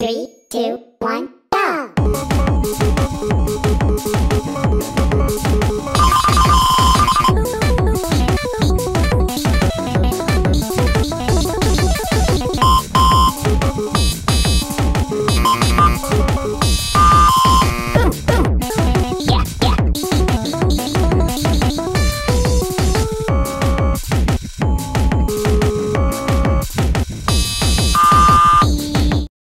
Three, two, one.